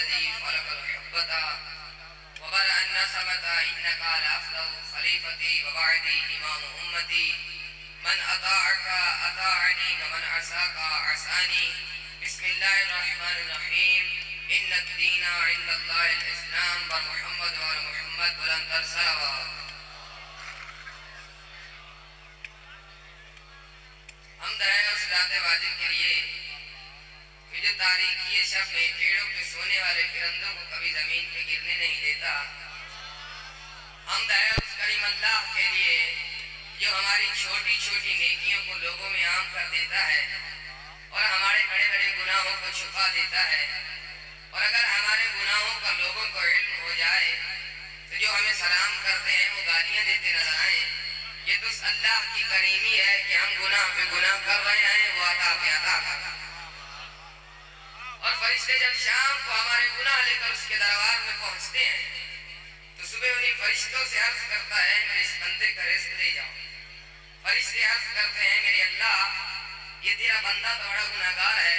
علي والذي فلق الحبة وبرأ النسمة إنك لأفضل خليفتي وبعدي إمام أمتي. من أطاعك أطاعني ومن عصاك عصاني. بسم الله الرحمن الرحيم. إن الدين عند الله الإسلام ومحمد وعلى محمد بلند صلوات حمد ہے اس ذات واجب کے لیے کہ جو تاریخی یہ شب میں پیڑوں کے سونے والے پرندوں کو کبھی زمین پہ گرنے نہیں دیتا۔ حمد ہے اس کریم اللہ کے لیے جو ہماری چھوٹی چھوٹی نیکیوں کو لوگوں میں عام کر دیتا ہے اور ہمارے بڑے بڑے گناہوں کو چھپا دیتا ہے، اور اگر ہمارے گناہوں کا لوگوں کو علم ہو جائے، تو جو ہمیں سلام کرتے ہیں، وہ گالیاں دیتے نظر آئیں۔ یہ تو اللہ کی کریمی ہے کہ ہم گناہ پہ گناہ کر رہے ہیں، وہ عطا پہ عطا کر اور فرشتے جب شام کو ہمارے گناہ لے کر اس کے دربار میں پہنچتے ہیں، تو صبح انہیں فرشتوں سے عرض کرتا ہے، میرے اس بندے کا رزق دے جاؤ۔ فرشتے عرض کرتے ہیں، میرے اللہ، یہ تیرا بندہ تو بڑا گناہگار ہے،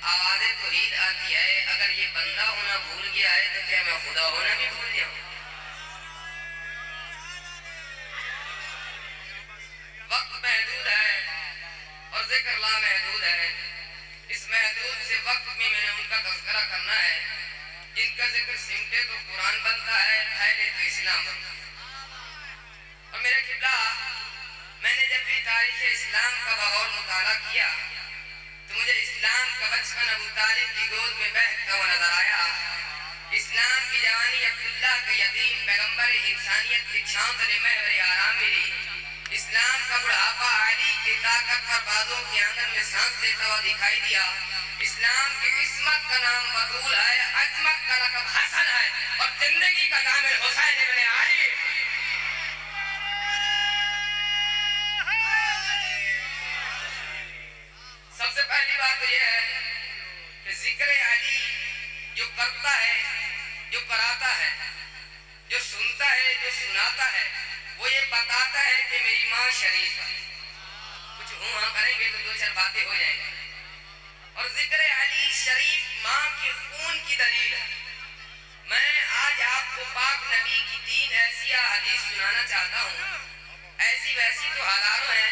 آوازیں تو عید آتی ہے، اگر یہ بندہ ہونا بھول گیا ہے تو کیا میں خدا ہونا بھی بھول جاؤں ان کا تذکرہ کرنا ہے۔ جن کا ذکر سمٹے تو قرآن بنتا ہے پھیلے تو اسلام بنتا ہے۔ اور میرے قبلہ، میں نے جب بھی تاریخ اسلام کا بغور مطالعہ کیا، تو مجھے اسلام کا بچپن ابو طالب کی گود میں بہتا ہوا نظر آیا۔ اسلام کی جوانی عبداللہ کا یتیم پیغمبر انسانیت کی چھاؤں تلے محور آرام ملی۔ اسلام کا بڑھاپا علی کی طاقت پر بازوں کے آنگن میں سانس دیتا ہوا دکھائی دیا۔ اسلام کی عصمت کا نام بطول ہے عظمت کا لقب حسن ہے اور زندگی کا دامن حسین ابن علی۔ سب سے پہلی بات تو یہ ہے کہ ذکر علی جو کرتا ہے، جو کراتا ہے، جو سنتا ہے، جو سناتا ہے، وہ یہ بتاتا ہے کہ میری ماں شریف ہے۔ کچھ ہوں ہاں کریں گے تو دو چار باتیں ہو جائیں گے اور ذکر علی شریف ماں کے خون کی دلیل ہے۔ میں آج آپ کو پاک نبی کی تین ایسی حدیث سنانا چاہتا ہوں۔ ایسی ویسی تو ہزاروں ہیں،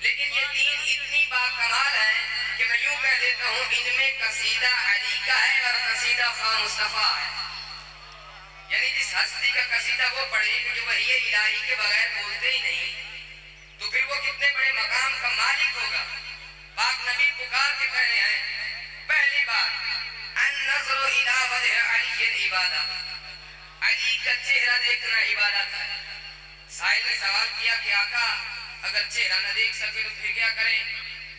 لیکن یہ تین اتنی باکمال ہیں کہ میں یوں کہہ دیتا ہوں، ان میں قصیدہ علی کا ہے اور قصیدہ خواہ مصطفیٰ ہے۔ یعنی جس ہستی کا قصیدہ وہ پڑھے جو وحی الہی کے بغیر بولتے ہی نہیں، تو پھر وہ کتنے بڑے مقام کا مالک ہوگا؟ پاک نبی پکار کے کہہ رہے ہیں، پہلی بات ان نظر الہ وجہ علی عبادہ علی کا چہرہ دیکھنا عبادت ہے۔ سائل نے سوال کیا کہ آقا، اگر چہرہ نہ دیکھ سکے تو پھر کیا کریں؟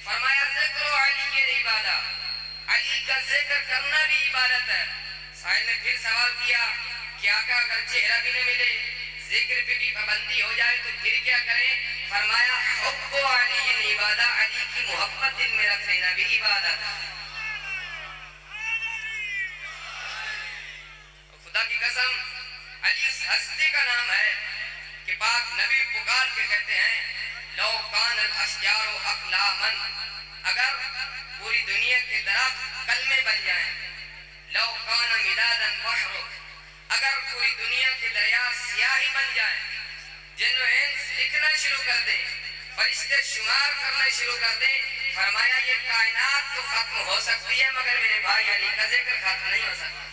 فرمایا، ذکر علی عبادت علی کا ذکر کرنا بھی عبادت ہے۔ سائل نے پھر سوال کیا کہ آقا، اگر چہرہ بھی نہ ملے، ذکر پہ بھی پابندی ہو جائے تو پھر کیا کریں؟ فرمایا، حب علی یہ عبادت علی کی محبت دل میں رکھ لینا بھی عبادت۔ خدا کی قسم، علی اس ہستی کا نام ہے کہ پاک نبی پکار کے کہتے ہیں، لو کان الاشجار اقلاما، اگر پوری دنیا کے درخت کلمے بن جائیں۔ لو کان مدادا بحر، اگر پوری دنیا کے دریا سیاہی بن جائیں۔ جن ہنس لکھنا شروع کر دیں، فرشتے شمار کرنا شروع کر دیں۔ فرمایا، یہ کائنات تو ختم ہو سکتی ہے، مگر میرے بھائی علی کا ذکر ختم نہیں ہو سکتا۔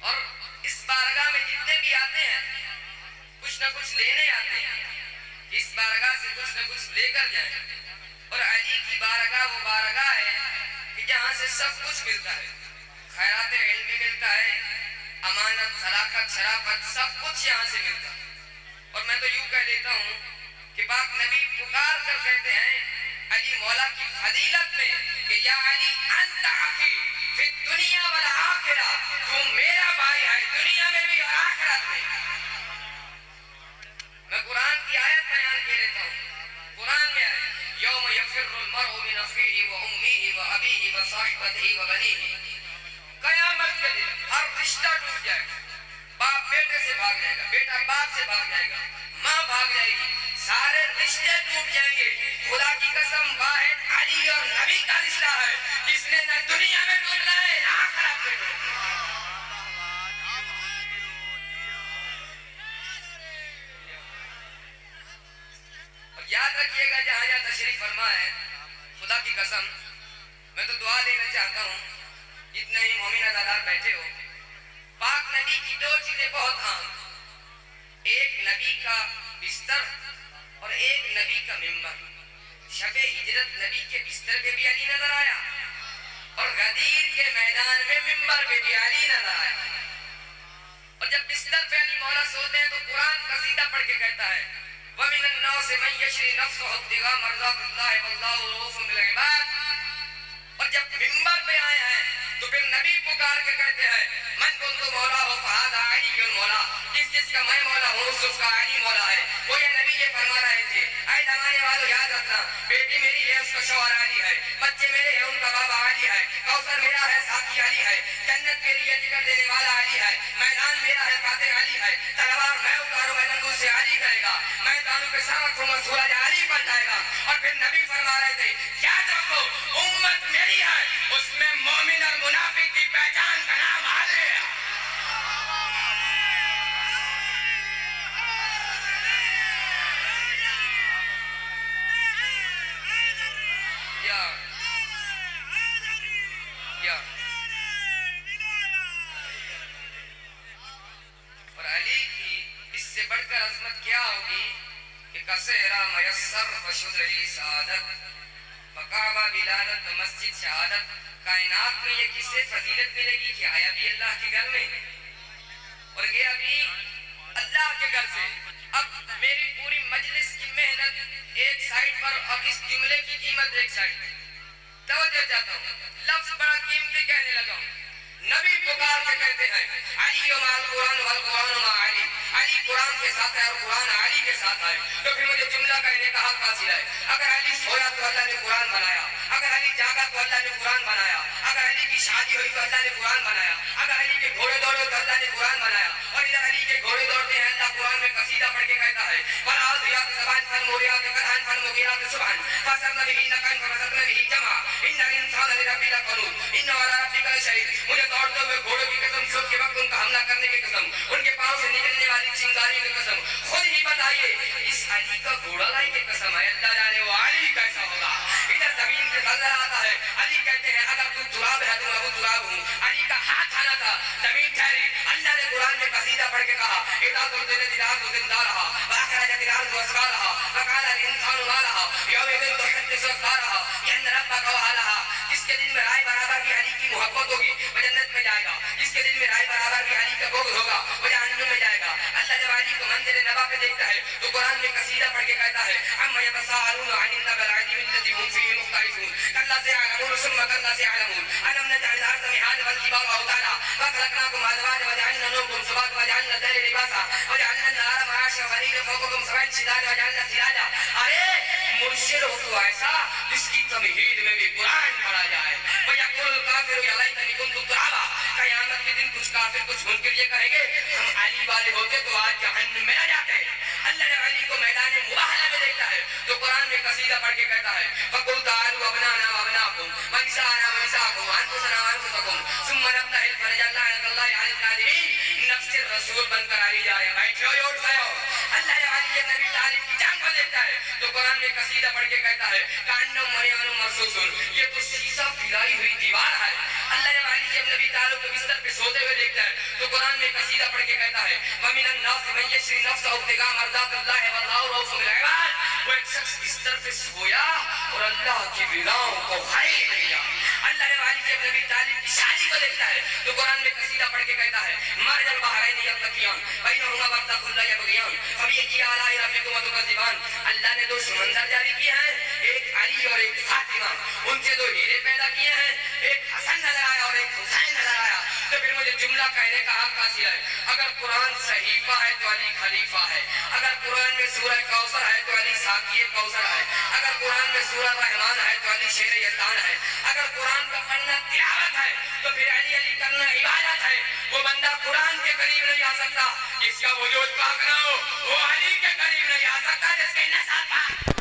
اور اس بارگاہ میں جتنے بھی آتے ہیں، کچھ نہ کچھ لینے آتے ہیں۔ اس بارگاہ سے کچھ نہ کچھ لے کر جائیں۔ اور علی کی بارگاہ وہ بارگاہ ہے کہ جہاں سے سب کچھ ملتا ہے۔ خیرات علم بھی ملتا ہے، امانت صلاحت شرافت، سب کچھ یہاں سے ملتا ہے۔ اور میں تو یوں کہہ دیتا ہوں کہ پاک نبی پکار کر کہتے ہیں، علی مولا کی فضیلت میں کہ یا علی، انت عقی فی الدنیا والآخرہ، تو میرا بھائی ہے، دنیا میں بھی بھاگ جائے گا، بیٹا باپ سے بھاگ جائے گا، ماں بھاگ جائے گی، سارے رشتے ٹوٹ جائیں گے۔ خدا کی قسم، واحد علی اور نبی کا رشتہ ہے۔ جس نے نہ دنیا میں ٹوٹنا ہے، نہ آخرت میں ٹوٹنا ہے۔ اور یاد رکھیے گا، جہاں جہاں تشریف فرما ہے، خدا کی قسم، میں تو دعا دینا چاہتا ہوں، جتنے ہی مومن ازادار بیٹھے ہو میں ممبر پہ بھی علی نظر آیا اور جب بستر پہ علی مولا سوتے ہیں تو قرآن قصیدہ پڑھ کے کہتا ہے، وَمِنَ النَّاسِ مَنْ يَشْرِ نَفْسُهُ ابْتِغَاءَ مَرْضَاتِ اللَّهِ وَاللَّهُ رَءُوفٌ بِالْعِبَادِ۔ جب منبر پہ آئے ہیں، تو پھر نبی پکار کے کہتے ہیں، من کنت مولا ہو فہذا علی کیوں مولا جس جس کا میں مولا ہوں، اس اس کا علی مولا ہے۔ وہ یہ نبی یہ فرما رہے تھے، اے زمانے والوں یاد رکھنا، بیٹی میری ہے اس کا شوہر علی ہے، بچے میرے ہیں ان کا بابا علی ہے، کوثر میرا ہے، ساتھی علی ہے، جنت میری ہے ٹکٹ دینے والا علی ہے، میدان میرا ہے، فاتح علی ہے، تلوار میں اتاروں گا جنگوں سے علی کرے گا، میں دانوں پہ سر رکھوں گا سورج علی بن جائے گا۔ اور پھر نبی فرما رہے تھے، یاد رکھو امت ہوگی کہ کسیرا میسر فشد علی سعادت مقابہ ولادت مسجد شہادت، کائنات میں یہ کسے فضیلت ملے گی کہ آیا بھی اللہ کے گھر میں۔ اور گیا بھی اللہ کے گھر سے۔ اب میری پوری مجلس کی محنت ایک سائٹ پر اور اس جملے کی قیمت ایک سائٹ پر۔ توجہ چاہتا ہوں۔ لفظ بڑا قیمتی کہنے لگا ہوں۔ نبی پکار کے کہتے ہیں، علی و مال قرآن والقرآن ما علی۔ علی قرآن کے ساتھ ہے اور قرآن علی کے ساتھ ہے۔ تو پھر مجھے جملہ کہنے کا حق حاصل ہے۔ اگر علی سویا تو اللہ نے قرآن بنایا۔ اگر علی جاگا تو اللہ نے قرآن بنایا۔ اگر علی کی شادی ہوئی تو اللہ نے قرآن بنایا۔ اگر علی کے گھوڑے دوڑے تو اللہ نے قرآن بنایا۔ اور ادھر علی کے گھوڑے دوڑتے ہیں، اللہ قرآن میں قصیدہ پڑھ کے کہتا ہے پر فراز ریاض زبان فن موریات قدان فن مغیرات سبحان۔ فسرنا به نقان فسرنا به جمع ان الانسان لربی لقنود ان والا ربی کا شہید مجھے دوڑتے ہوئے گھوڑوں کی قسم صبح کے وقت ان کا حملہ کرنے کی قسم، ان کے پاؤں سے نکلنے والی چنگاری کی قسم۔ خود ہی بتائیے، اس علی کا گھوڑا لائی کی قسم ہے۔ اللہ جانے وہ علی کیسا ہوگا؟ ادھر زمین پہ نظر آتا ہے۔ علی کہتے ہیں، اگر تو تراب ہے تو میں وہ تراب ہوں۔ علی کا ہاتھ آنا تھا، زمین ٹھہری۔ اللہ نے قرآن میں قصیدہ پڑھ کے کہا، اذا تلزل الارض زلزالها واخرجت الارض اثقالها وقال الانسان ما لها يومئذ تحدث اخبارها لان ربك وهلها جس کے دل میں رائے برابر بھی علی کی محبت ہوگی، وہ جنت میں جائے گا۔ جس کے دل میں رائے برابر بھی علی کا بغض ہوگا، وہ جہنم میں جائے گا۔ اللہ جب علی کو منزل نبا پہ دیکھتا ہے، تو قرآن میں قصیدہ پڑھ کے کہتا ہے، اما يتساءلون عن النبأ العظيم الذي هم فيه مختلفون۔ كلا سيعلمون ثم كلا سيعلمون ألم نجعل الأرض مهادا والجبال أوتادا فخلقناكم أزواجا وجعلنا نومكم سباتا وجعلنا الليل لباسا۔ وجعلنا النهار معاشا ونيل فوقكم سبعا شدادا وجعلنا سراجا۔ ارے مرشد ہو تو ایسا جس کی تمہید میں بھی قرآن پڑھا جائے بھیا کل کافر وَيَقُولُ الْكَافِرُ يَا لَيْتَنِي كُنتُ تُرَابًا قیامت کے دن کچھ کافر کچھ منکر یہ کہیں گے ہم علی والے ہوتے تو آج جہنم میں نہ جاتے ہیں اللہ جب علی کو میدان مباہلہ میں دیکھتا ہے تو قرآن میں قصیدہ پڑھ کے کہتا ہے فَقُلْ تَعَالُوا أَبْنَاءَنَا وَأَبْنَاءَكُمْ وَنِسَاءَنَا وَنِسَاءَكُمْ وَأَنفُسَنَا وَأَنفُسَكُمْ ثُمَّ نَبْتَهِلْ فَنَجْعَلْ لَعْنَةَ اللَّهِ عَلَى الْكَاذِبِينَ نفس رسول بن کر علی جا رہے بیٹھے ہو یا اٹھ گئے ہو اللہ جب علی یہ نبی طالب کی جان کو دیکھتا ہے تو قرآن میں قصیدہ پڑھ کے کہتا ہے کانڈم مریان مرسوسن یہ تو سیسا پھیلائی ہوئی دیوار ہے۔ اللہ جب علی جب نبی طالب کو بستر پہ سوتے ہوئے دیکھتا ہے تو قرآن میں قصیدہ پڑھ کے کہتا ہے، وَمِنَ النَّاسِ مَن يَشْرِي نَفْسَهُ ابْتِغَاءَ مَرْضَاتِ اللَّهِ وَاللَّهُ رَءُوفٌ بِالْعِبَادِ وہ ایک شخص بستر پہ سویا اور اللہ کی رضاؤں کو خرید لیا اللہ نے والی جب نبی طالب کی شادی کو دیکھتا ہے تو قرآن میں قصیدہ پڑھ کے کہتا ہے، مر جل بحرین یلتقیان بینہما برزخ لا یبغیان فبیکی آلاء ربکما تکذبان؟ اللہ نے دو سمندر جاری کیے ہیں، ایک علی اور ایک فاطمہ۔ ان سے دو ہیرے پیدا کیے ہیں، ایک حسن نظر آیا اور ایک حسین نظر آیا۔ تو پھر مجھے جملہ کہنے کا حق حاصل ہے۔ اگر قرآن صحیفہ ہے تو علی خلیفہ ہے۔ اگر قرآن میں سورہ کوثر ہے تو علی ساقی کوثر ہے۔ اگر قرآن میں سورہ رحمان ہے تو علی شیر یزدان ہے۔ اگر قرآن کا پڑھنا تلاوت ہے تو پھر علی علی کرنا عبادت ہے۔ وہ بندہ قرآن کے قریب نہیں آ سکتا۔ جس کا وجود پاک نہ ہو، وہ علی کے قریب نہیں آ سکتا جس کے نسل پاک۔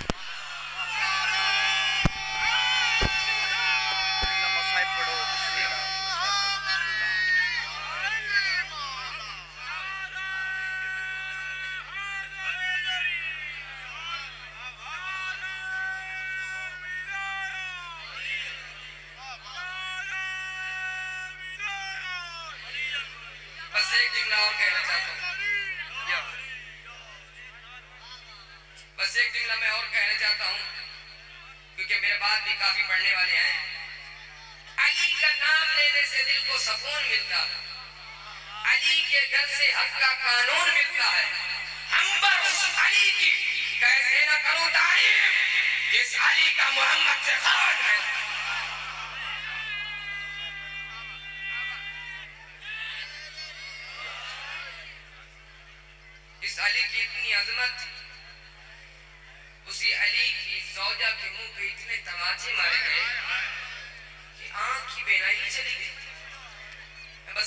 جملہ اور کہنا چاہتا ہوں بس ایک جملہ میں اور کہنا چاہتا ہوں کیونکہ میرے بعد بھی کافی پڑھنے والے ہیں علی کا نام لینے سے دل کو سکون ملتا ہے علی کے گھر سے حق کا قانون ملتا ہے ہم پر اس علی کی کیسے نہ کروں تعریف جس علی کا محمد سے خان ہے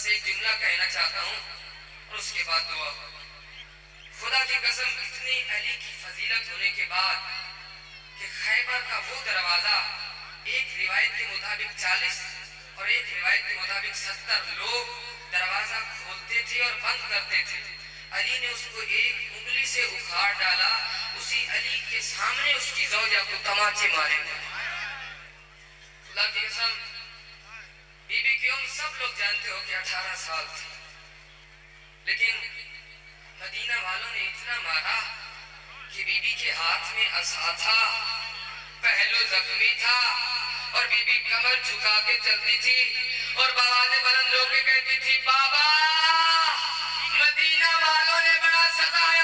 میں بس ایک جملہ کہنا چاہتا ہوں، اور اس کے بعد دعا۔ خدا کی قسم، اتنی علی کی فضیلت ہونے کے بعد کہ خیبر کا وہ دروازہ ایک روایت کے مطابق چالیس اور ایک روایت کے مطابق ستر لوگ دروازہ کھولتے تھے اور بند کرتے تھے۔ علی نے اس کو ایک انگلی سے اکھاڑ ڈالا، اسی علی کے سامنے اس کی زوجہ کو تماچے مارے۔ خدا کی قسم بی بی کی عمر سب لوگ جانتے بارہ سال تھی۔ لیکن مدینہ والوں نے اتنا مارا کہ بی بی کے ہاتھ میں عصا تھا، پہلو زخمی تھا اور بی بی کمر جھکا کے چلتی تھی اور بابا نے بلند رو کے کہتی تھی، بابا، مدینہ والوں نے بڑا ستایا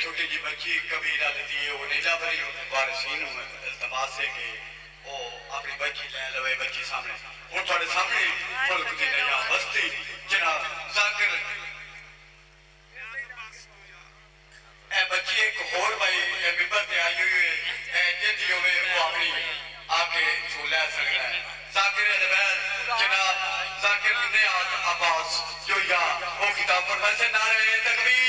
چھوٹی جی بچی قبیلہ لیتی ہے، وہ نیجا بری وارثین ہوں التماس مطلب ہے کہ وہ اپنی بچی لے لوے بچی سامنے۔ ہوں تھوڑے سامنے ملک دی نیا بستی۔ جناب ذاکر اے بچی، ایک ہور بھائی اے ممبر تے آئی ہوئی ہے اے جدیوں میں وہ اپنی آکے چھولے سکتا ہے۔ ذاکر ادبیر جناب ذاکر نیاد عباس جو یا وہ کتاب پر ویسے نعرے تکبیر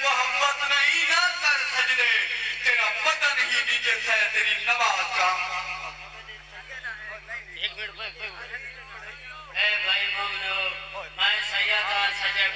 محبت نہیں نہ کر سجدے تیرا بدن ہی نیچے سے تیری نماز کا